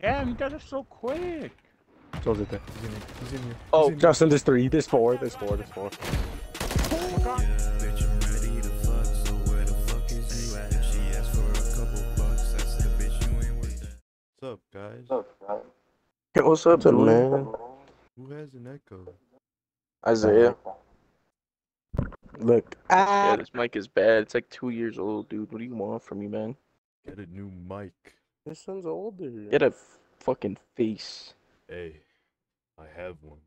Damn, you guys are so quick. Close it there. He's in here. He's in here. Oh, He's in. Justin, there's three. There's four. There's four. There's four. Bitch, I'm ready to fuck, so where the fuck is you at? If she asked for a couple bucks, I said, bitch, you ain't worth that. What's up, guys? What's up, What's up, man? man? Who has an echo? Isaiah. Look. Ah. Yeah, this mic is bad. It's like two years old, dude. What do you want from me, man? Get a new mic. This one's older. Get a fucking face. Hey, I have one.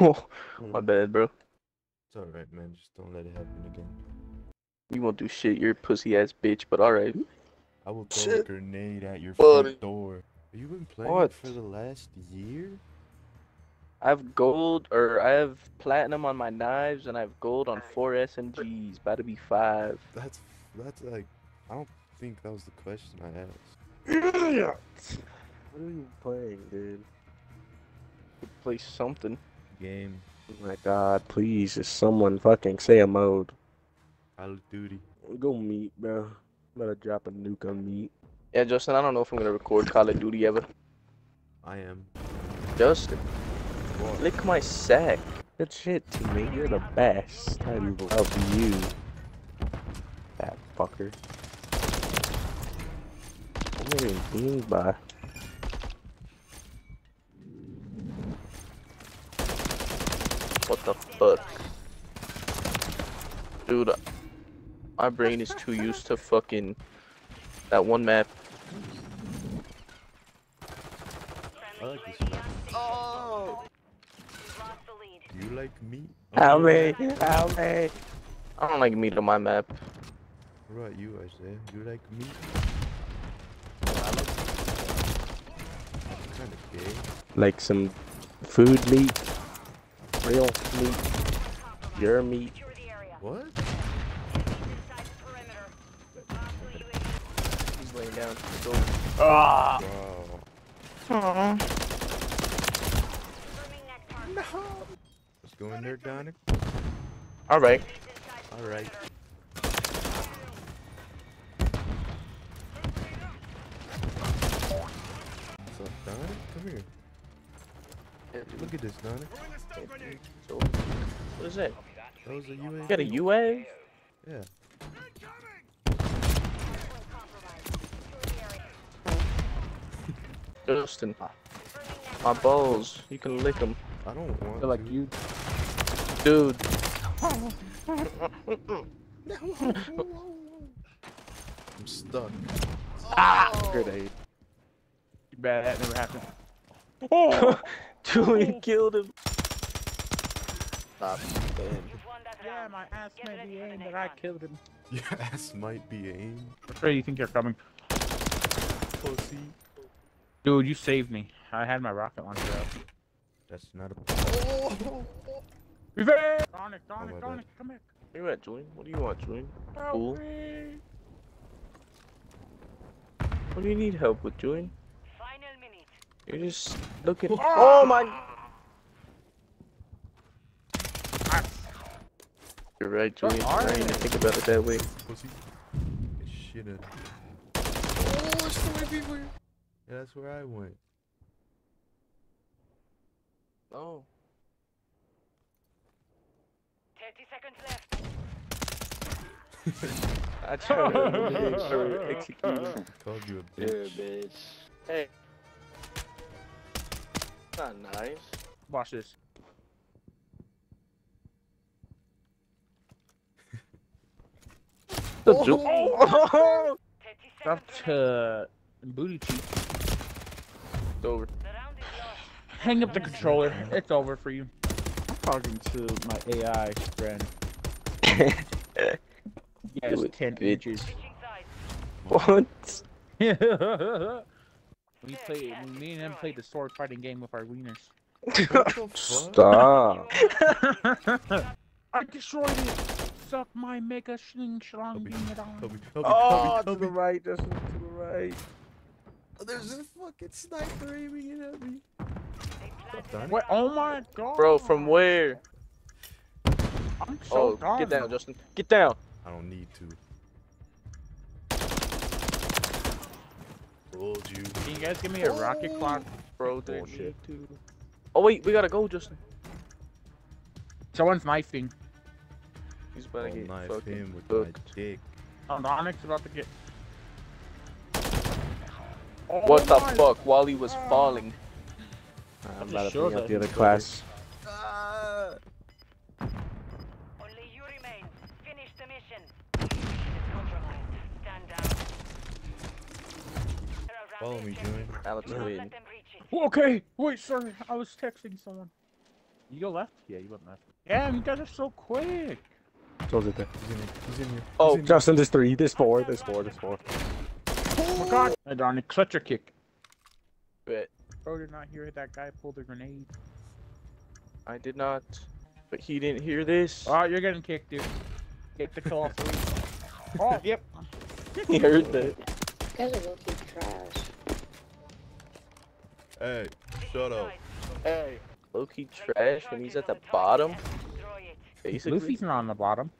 Oh, my bad, bro. It's alright, man. Just don't let it happen again. You won't do shit. You're a pussy ass bitch, but alright. I will throw a grenade at your Buddy. front door. Have you been playing What? for the last year? I have gold, or I have platinum on my knives, and I have gold on four SMGs. About to be five. That's that's like I don't think that was the question I asked. What are you playing, dude? Play something. Game, Oh my god, please, just someone fucking say a mode. Call of Duty. Go meet, bro. Better drop a nuke on meet. Yeah, Justin, I don't know if I'm gonna record Call of Duty ever. I am. Justin, What? lick my sack. Good shit, teammate. You're the best. I love you. That fucker. I'm getting beamed by. What the fuck? Dude, my brain is too used to fucking that one map. I like this map. Oh! Do you like meat? Help Okay. me! Help me! I don't like meat on my map. What about you, Isaiah? You like meat? I like That's kind of gay. Like some food meat, real meat, your meat. What? He's laying down. Go. Ah! Wow. Let's go in there, Donic. Alright. Alright. What's up, Donic? Come here. Look at this, Donic. So, what is that? That was a UAV. You got a UAV? Yeah. Justin. My balls. You can lick them. I don't want They're like to. you. Dude. I'm stuck. Ah! Grenade. Too bad that never happened. Oh! Julian oh. killed him. Stop. Damn. Yeah, my ass may be aimed, but I killed him. Your ass might be aimed. Which way do you think you're coming? Pussy. Dude, you saved me. I had my rocket launcher out. That's not a. Revenge! Donic, Oh my Donic, bad. Come here. Where you at, Julian? What do you want, Julian? Help Cool. me. What do you need help with, Julian? Final minute. You're just looking. Oh, oh my. You're right, Julian. I didn't even think about it that way. Pussy. Shit at. Oh, it's so everywhere. Yeah, that's where I went. Oh. 30 seconds left. I tried to execute. for execution. Called you a Yeah, bitch. bitch. Hey. Not nice. Watch this. The Ju- oh! 30 Stop seconds left. to booty cheek. It's over. The round is lost. Hang up the controller. It's over for you. I'm talking to my AI friend. Yes, Do 10 bitch. inches. What? we play. Me and him played the sword fighting game with our wieners. What the fuck? Stop. I destroyed it. Suck my mega shling shlong Help me. ding it on. Help me, Oh, help to the right, Justin, to the right. Oh, There's a fucking sniper aiming it at me. What? Oh my god. Bro, from where? I'm so Oh, gone. get down, Justin. Get down. I don't need to. Told you. Can you guys give me a rocket clock? Bro, Bullshit. Oh wait, we gotta go, Justin. Someone's knifing. He's about to I'll get knife fucking him with booked. my dick. Oh, the Onyx about to get. Oh What the oh fuck? While he was falling. I'm about to shows bring up the other he's class. Only you remain. Finish the mission. It's compromised. Stand down. They're around Follow the me, objective. Julian. Alex Do not win. let them breach it. Okay, wait, sorry. I was texting someone. You go left? Yeah, you went left. Damn, you guys are so quick. Told you that. He's in here. He's in here. Oh, He's in here. Justin, there's three. There's four. There's four. There's four. Oh my oh god. Hey, darn it. Clutch your kick. bet. Bro did not hear that guy pull the grenade. I did not. But he didn't hear this. Oh, you're getting kicked, dude. Kick the kill off three. Oh, yep. he heard that. You guys are low-key trash. Hey, shut up. Hey. Low-key trash when he's at the bottom, Destroy basically. Luffy's not on the bottom.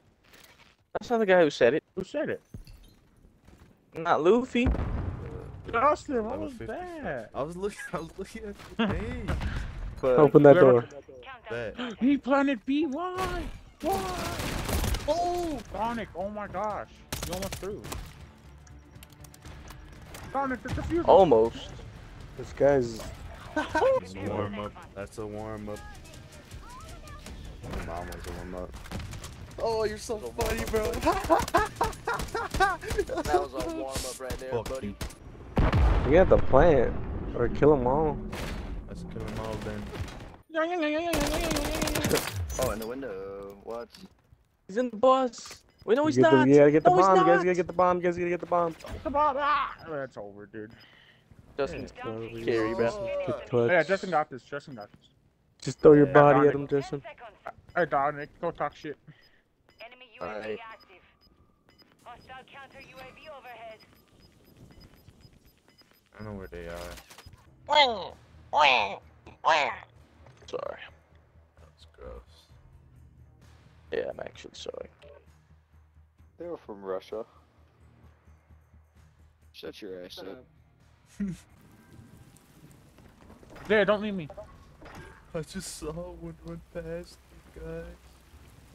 That's not the guy who said it. Who said it? Not Luffy. Justin, what was that? I was looking. I was looking at the thing. But Open that door. Countdown. He planted B. Why? Why? Oh, Sonic. Oh my gosh. You almost threw. Sonic, the diffuser. almost. This guy's. It's a warm up. That's a warm up. Mom was a warm up. Oh, you're so funny, bro. That was a warm-up right there, Fuck buddy. you. We have to plant or kill them all. Let's kill them all then. Oh, in the window. What? He's in the bus. Wait, no, he's get the- not. you gotta get the no, bomb. You guys gotta get the bomb. You guys gotta get the bomb. Come on. Ah! That's over, dude. Justin's Down to. Carry, bro. Oh, yeah, Justin got this. Justin got this. Just throw your Yeah, body Dominic. at him, Justin. seconds. Hey, Dominic, go talk shit. Enemy UAV Alright. active. Hostile counter UAV overhead. I know where they are. sorry. That's gross. Yeah, I'm actually sorry. They were from Russia. Shut your ass up. There, don't leave me. I just saw one run past you guys.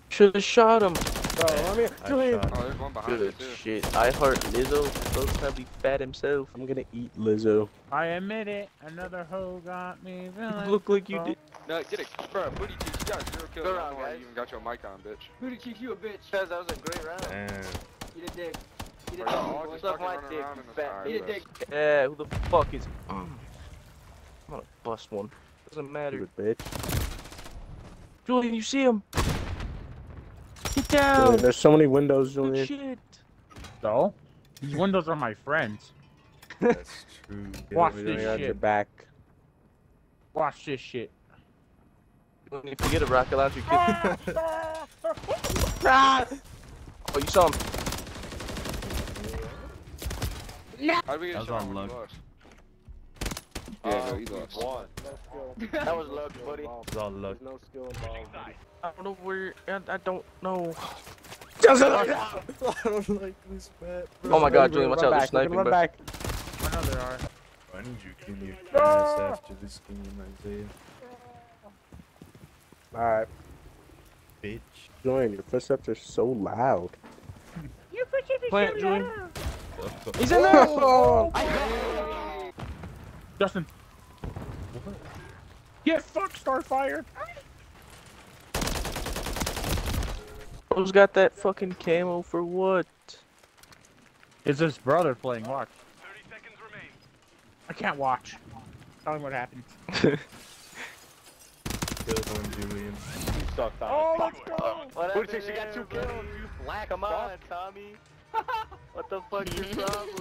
Should have shot him. Bro, I mean, I Julian, shot Oh, there's one behind Good shit. I heart Lizzo. Supposed to be fat himself. I'm gonna eat Lizzo. I admit it. Another hoe got me feeling. Look like you did. No, get it. Bro, booty cheeks. You got zero kills. Go I around, don't know why guys. you even got your mic on, bitch. Booty kick you a bitch. Cause that was a great round. Damn. Eat a dick. Eat a Bro, dick. y'all boy. just Suck my dick, you fat side, Eat a bro. dick. Yeah, who the fuck is? I'm gonna bust one. Doesn't matter. Stupid bitch. Julian, you see him? Get Julian, down. there's so many windows, Good Julian. shit. So, these windows are my friends. That's true. Watch We this don't got your shit. back. Watch this shit. If you get a rocket launcher, kill Ah! Ah! Oh, you saw him. How did we get That was shot on luck. Yeah, Yeah, no, uh, no, you lost. That was luck, buddy. It's all luck. no skill involved. I don't know where. I, I don't know. Justin! I don't like this map. Oh my god, Julian, watch out. They're back, we're gonna sniping, run bro. back. I know there are. I need you to give me your ass after this game, Isaiah. Alright, Bitch. Julian, your footsteps are so loud. Plant, Julian. He's in there. Oh. Justin. Get fucked, Starfire. Who's got that fucking camo for what? Is his brother playing? Watch. I can't watch. Tell him what happened. Killed one, Julian. Oh, let's go. What Booty happened cheeks, you got two kills. You black Come on, Tommy. what the fuck is your problem?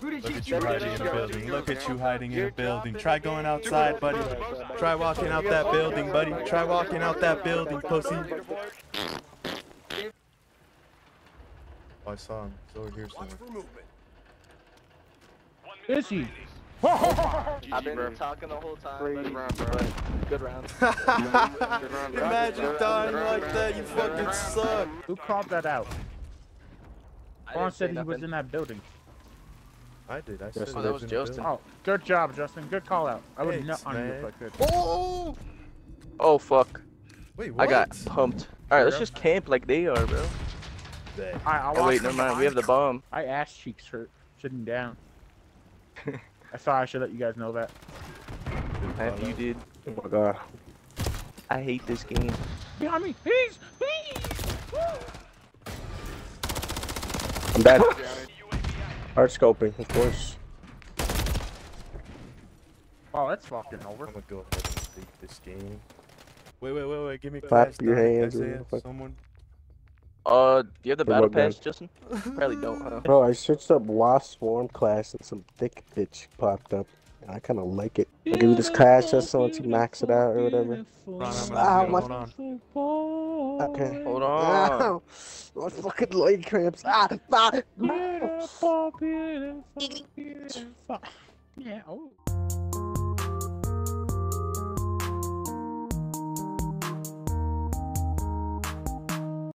Booty Look at you you get hiding in up. a building. Look at you hiding in a building. Try going outside, buddy. Try walking out that building, buddy. Try walking out that building, pussy. Oh, I saw him. He's over here somewhere. Is he? I've been talking the whole time. Good round, bro. Good round. Good round, bro. Imagine dying like that. You fucking suck. Who called that out? I Juan didn't say said he was in that building. I did. I said Oh, that was in Justin. Oh, good job, Justin. Good call out. I would Thanks, nut on you if man. I could. Oh! Oh fuck! Wait, I got pumped. All right, let's just camp like they are, bro. Bet. I, I Oh wait, from never mind. We have the bomb. I ass cheeks hurt sitting down. I thought I should let you guys know that. Good After you did. Oh my god. I hate this game. Behind me. please, he's. I'm dead. Hard scoping, of course. Oh, that's fucking over. I'm gonna go ahead and beat this game. Wait, wait, wait, wait. Give me Clap class your hands, Isaiah, motherfucker. Someone. Uh, do you have the Good battle luck, man. pass, Justin? Probably don't, huh? Bro, I searched up Lost Swarm class and some thick bitch popped up. And I kind of like it. I'll give you this class just so once you max it out or whatever. Hold on, I'm gonna Ah, my- hold on. Okay. Hold on. Ow! My fucking leg cramps. Ah! ah. Beautiful, beautiful, beautiful. Yeah. Oh.